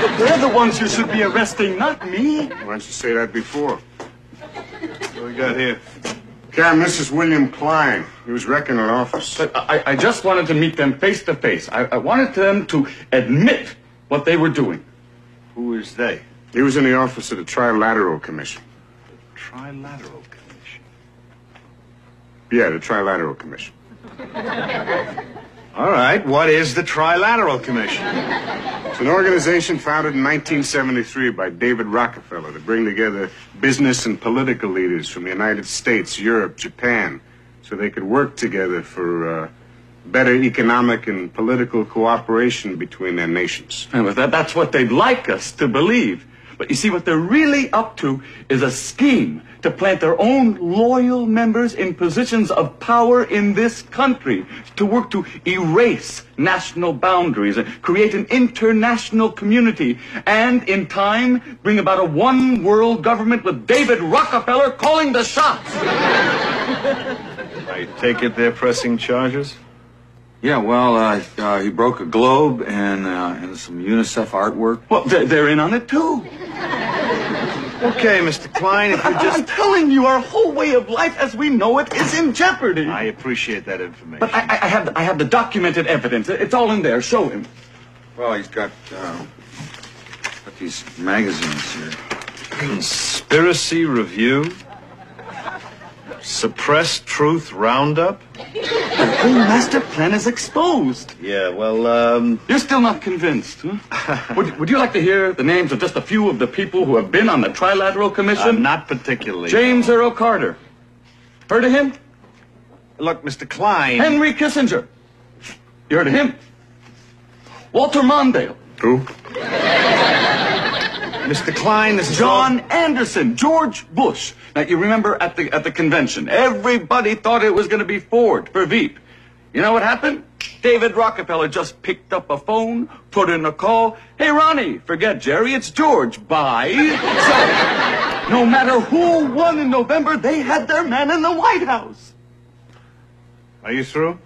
They're the ones you should be arresting, not me. Why didn't you say that before? What we got here? Cam, this is William Klein. He was wrecking an office. But I, I just wanted to meet them face to face. I, I wanted them to admit what they were doing. Who is they? He was in the office of the Trilateral Commission. The Trilateral Commission. Yeah, the Trilateral Commission. All right, what is the Trilateral Commission? It's an organization founded in 1973 by David Rockefeller to bring together business and political leaders from the United States, Europe, Japan, so they could work together for uh, better economic and political cooperation between their nations. And with that, that's what they'd like us to believe. But you see, what they're really up to is a scheme to plant their own loyal members in positions of power in this country, to work to erase national boundaries and create an international community, and in time, bring about a one world government with David Rockefeller calling the shots. I take it they're pressing charges? Yeah, well, uh, uh, he broke a globe and, uh, and some UNICEF artwork. Well, they're, they're in on it too. Okay, Mr. Klein, if you I'm just... telling you, our whole way of life as we know it is in jeopardy. I appreciate that information. But I, I- I have, I have the documented evidence. It's all in there. Show him. Well, he's got, uh, got these magazines here. Conspiracy Review? Suppressed Truth Roundup? The whole master plan is exposed. Yeah, well, um... You're still not convinced, huh? would, would you like to hear the names of just a few of the people who have been on the Trilateral Commission? uh, not particularly. James Earl Carter. Heard of him? Look, Mr. Klein... Henry Kissinger. You heard of him? Walter Mondale. Who? Mr. Klein, this is John Anderson, George Bush. Now you remember at the at the convention, everybody thought it was going to be Ford for Veep. You know what happened? David Rockefeller just picked up a phone, put in a call. Hey Ronnie, forget Jerry, it's George. Bye. So, no matter who won in November, they had their man in the White House. Are you through?